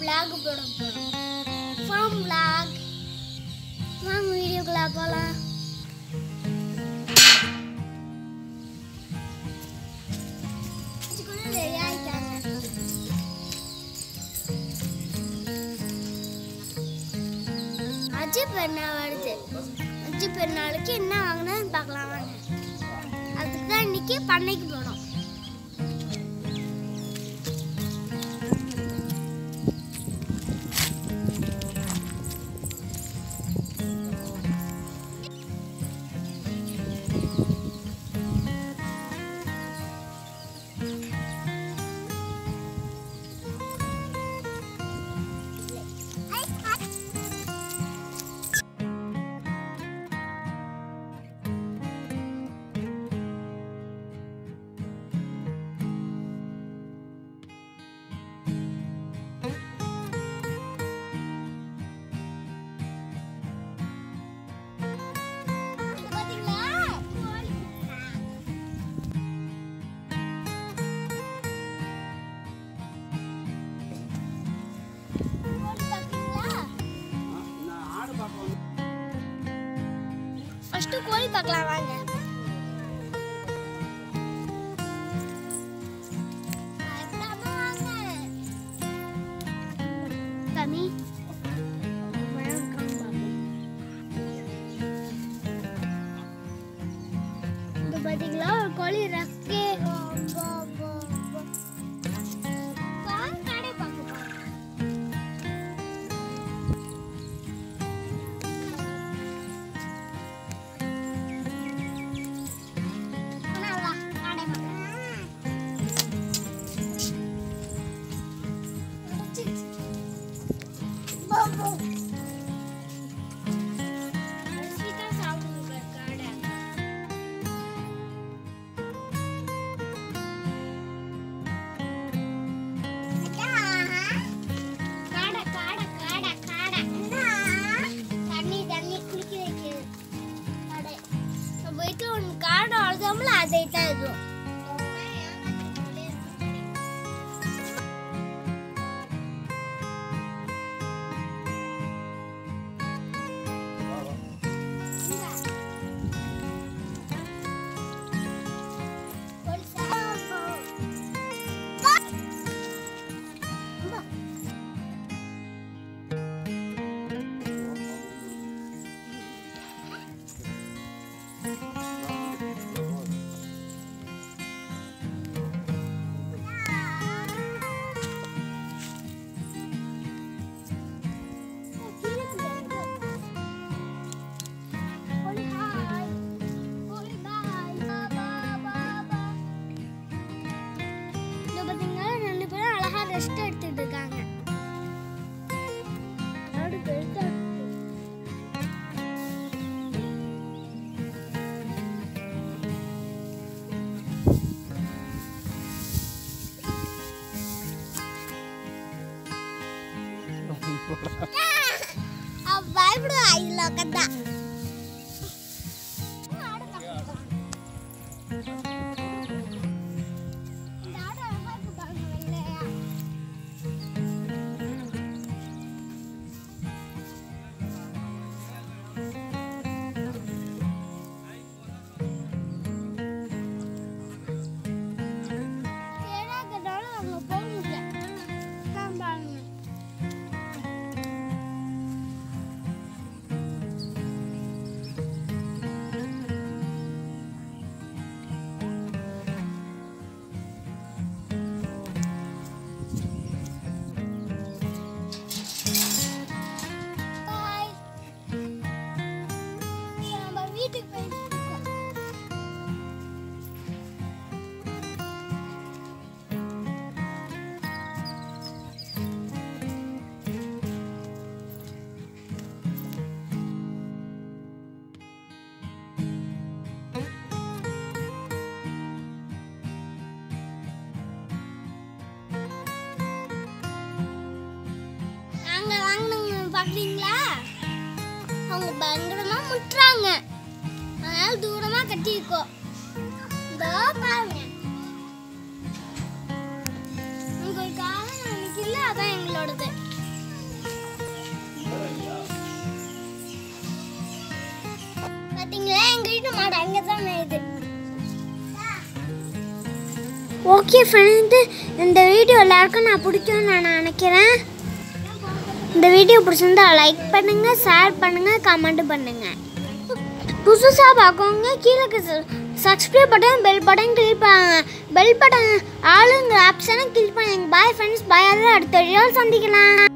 போய் போட போகிறோம் ஃபார்ம் vlog. வாங்க வீடியோக்குள்ளே போகலாம் கூட அஜி பெருநாள் வருது. அஜி பெருநாளுக்கு என்ன வாங்கினதுன்னு பார்க்கலாம் வாங்க. அதுக்கு தான் இன்னைக்கு பண்ணைக்கு போனோம் பார்க்கலாம் வாங்க. பயப்படாம வாங்க. ஒரு கோழி ரக்கே 他被带走。അവൾ ആയില്ല കണ്ട பாக்குறீங்களா? அவங்க பயங்கரமா முட்டுறாங்க. அதனால தூரமா கட்டியிருக்கோம் இதோ பாருங்க. உங்களுக்காக நாளைக்கு இல்லை அதான் எங்களோடது. பார்த்தீங்களா எங்க வீட்டு மாடு அங்கே இது ஓகே ஃப்ரெண்டு இந்த வீடியோ எல்லாருக்கும் நான் பிடிக்கும்னு நான் நினைக்கிறேன். இந்த வீடியோ பிடிச்சிருந்தா லைக் பண்ணுங்க ஷேர் பண்ணுங்க கமெண்ட் பண்ணுங்க. புதுசாக பார்க்கவங்க கீழே subscribe button bell button click பண்ணுங்க. பெல் பட்டன் ஆளுங்கிற ஆப்ஷனை கிளிக் பண்ணுங்க. பாய் ஃப்ரெண்ட்ஸ் பாய் அடுத்த வீடியோவில் சந்திக்கலாம்.